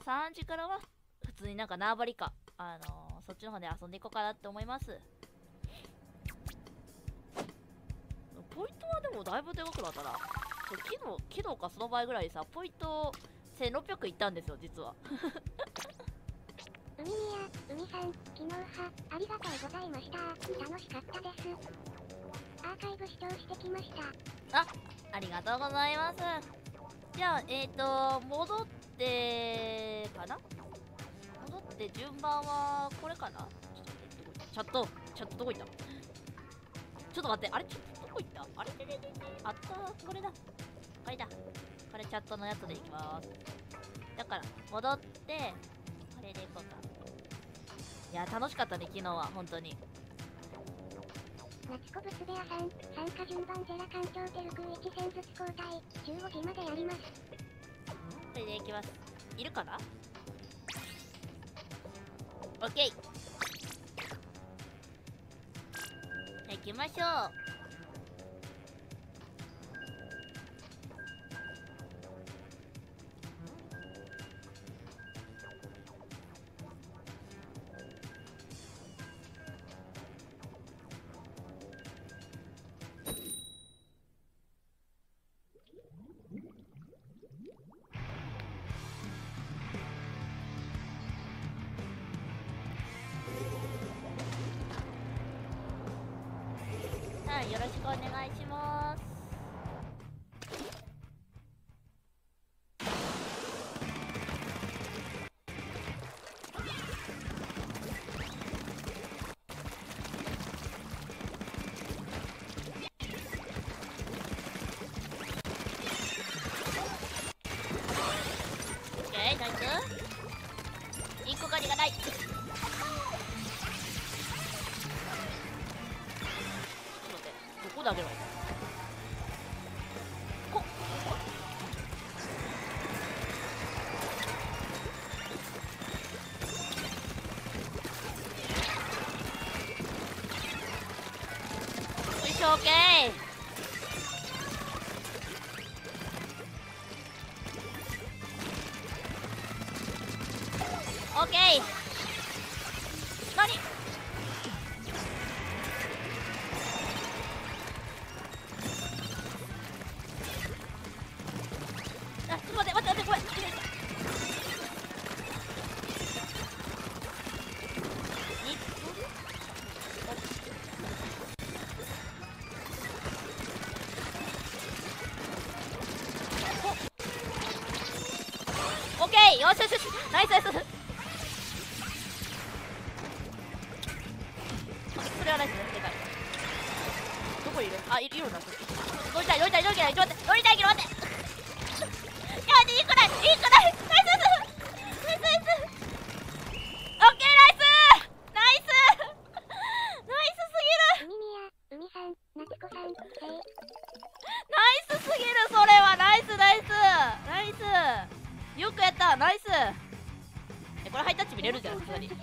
3時からは普通になんか縄張りかあのー、そっちの方で遊んでいこうかなって思いますポイントはでもだいぶでかくなったなそう昨日昨日かその前ぐらいさポイント1600いったんですよ実は 海宮、海さん、昨日は、ありがとうございました。楽しかったです。アーカイブ視聴してきました。ありがとうございますじゃあえっ、ー、と戻ってかな？戻って順番はこれかな？ちょっとチャットどこ行った？ちょっと待ってあれ？ちょっとどこ行った？あれ？れれれれあったこれだ。これだ。これチャットのやつでいきます。だから戻ってこれでいこうか。いや楽しかったね昨日は本当に。マチコブスベアさん、参加順番ゼラ艦長テルク1戦ずつ交代、15時までやります。これでいきますいるかな？オッケー。じゃあ行きましょう。よろしくお願いします。オッケーナイス。何？あ、ちょっと待って、待って、待って、ごめん。オッケーよしよしよしナイスナイスナイス。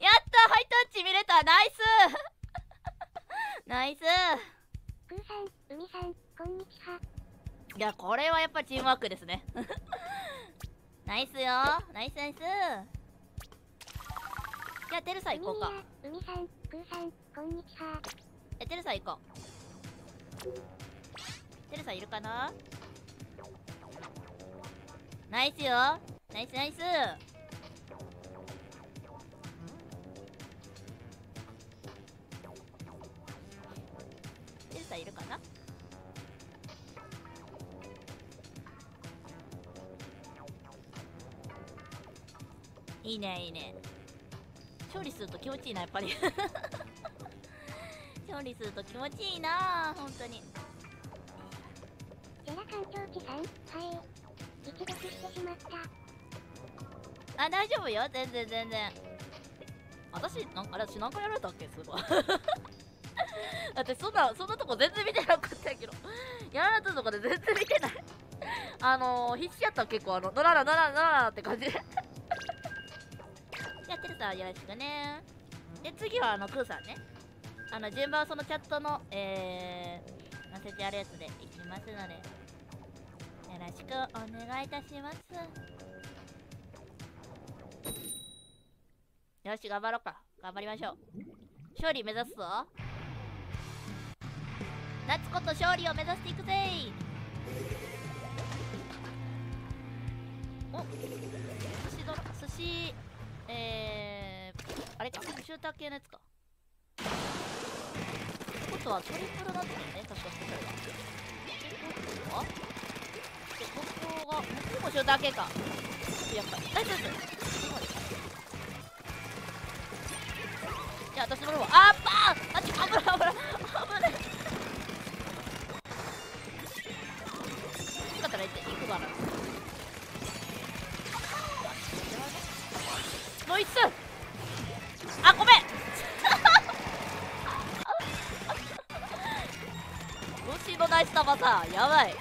やった！ハイタッチ見れた！ナイス！ナイス！プーさん、海さん、こんにちは。いやこれはやっぱチームワークですね。ナイスよ！ナイスナイス！じゃあテルサ行こうか。海宮、海さん、プーさん、こんにちは。えテルサ行こうテルサいるかな？ナイスよ。ナイスナイス。テルサいるかな？いいねいいね。勝利すると気持ちいいなやっぱり。勝利すると気持ちいいな本当に。まった。あ大丈夫よ。全然全然。私なんあれ私何回やられたっけ？すごい。だってそんなそんなとこ全然見てなかったけど。やられたとこで全然見てない。あのー、必死やった結構あのノララノララノララって感じ。でやってるさよろしくね。で次はあのクーさんね。あの順番はそのチャットのえー、載せてあるやつでいきますので。よろしくお願いいたします。よし頑張ろうか。頑張りましょう。勝利目指すぞ。夏子と勝利を目指していくぜ。お寿司ど寿司。えー、あれか。シューター系のやつか。ってことはトリプルなんだよね確か。スペシャルがでここは補助だけか。やっぱい大丈夫？じゃあ私の方あーパーンあっち油油危ないよかったら行って行くからもう一つあごめん。虫のナイス玉さやばい。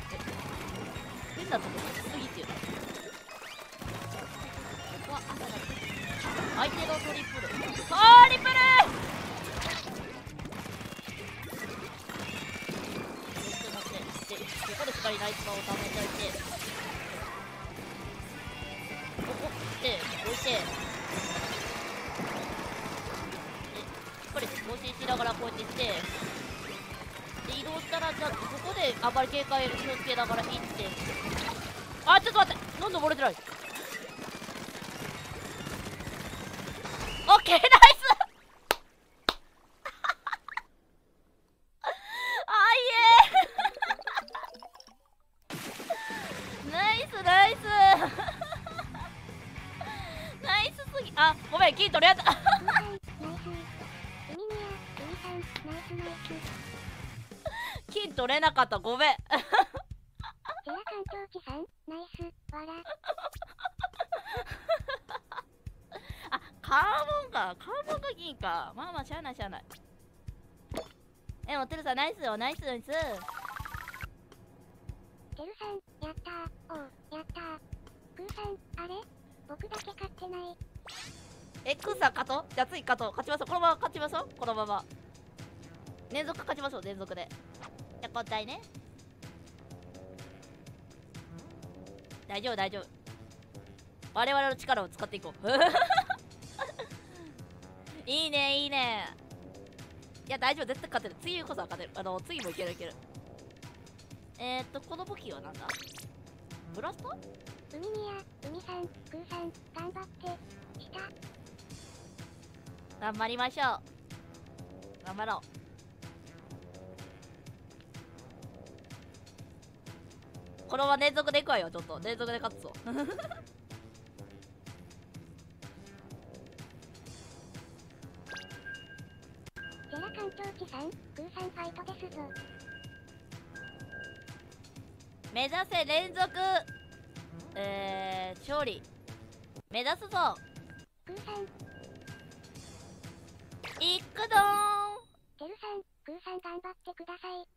変なとこ。こで2人ナイス玉を貯めといて。ここで置いて。でこれ更新しながらこうやってして。で移動したらじゃあここであまり警戒気をつけながら行って。あちょっと待って。なんで漏れてない。オッケーナイス。ぎあごめん金取るやつ海さん、ナイス。海宮、海さん、ナイスナイス。金取れなかったごめんジェラ関東地さん、ナイス。わら。あカーボンかカーボンが銀かまあまあしゃあないしゃあないえもてるさんナイスよナイスナイスてるさん、やったー。お、やったー。くーさん、あれ？僕だけ買ってない。えクーさん勝とう？じゃあ次勝とう。勝ちましょうこのまま勝ちましょうこのまま。連続勝ちましょう連続で。じゃあ交代ね。大丈夫大丈夫。我々の力を使っていこう。いいねいいね。いや大丈夫絶対勝てる。次こそは勝てる。あの次もいけるいける。えー、っとこの武器はなんだ？ブラスト海宮、海さん、くーさん、頑張って。した。頑張りましょう。頑張ろう。このまま連続でいくわよちょっと。連続で勝つぞ。ジェラ関東地さん、くーさんファイトですぞ。目指せ連続。えー、勝利。目指すぞ。くーさん、いくどーん。てるさん、くーさん頑張ってください。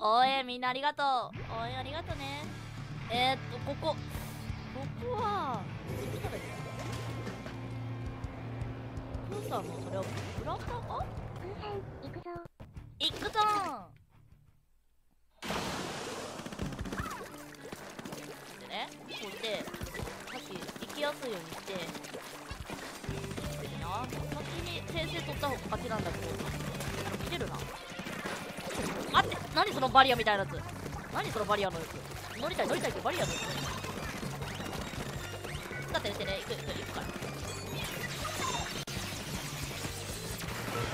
お応援みんなありがとう。応援ありがとうね。えー、っとここ。ここ。はくのプーさんもそれをブラスターかくーさん、行くぞ。行くぞでねこ。うしてさっき行きやすいようにしてでな先生取った方が勝ちなんだけど。あの切れるな。待って何そのバリアみたいなやつ。何そのバリアのやつ。乗りたい乗りたいけどバリアのやつ。使ってねしてね行く行く行くから。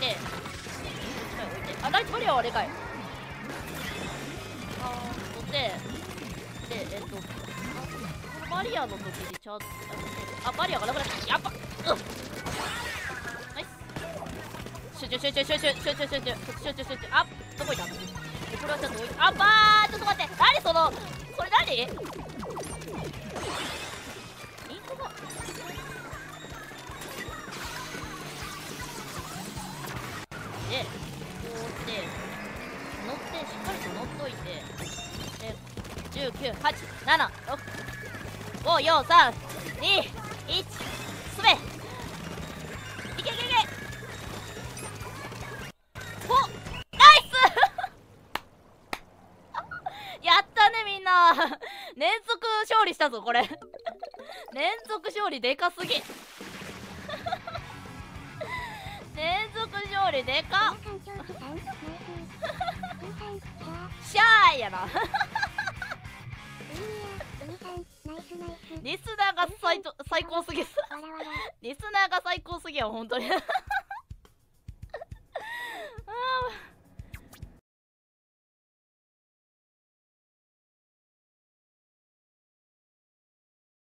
で置いてあナイスバリアはでかい。あー取ってでえっとこのバリアの時にちゃんとあバリアがなくなった。やっぱうん。集中集中集中集中集中集中集中集中あどこいたこれはちょっとあばあちょっと待って何そのそれ何リンゴがでこうして乗ってしっかりと乗っといてで1 9 8 7 6 5 4 3 2勝利したぞこれ 連続勝利でかすぎ 連続勝利でかシャー。やな。リスナーが最と最高すぎ。リスナーが最高すぎや本当に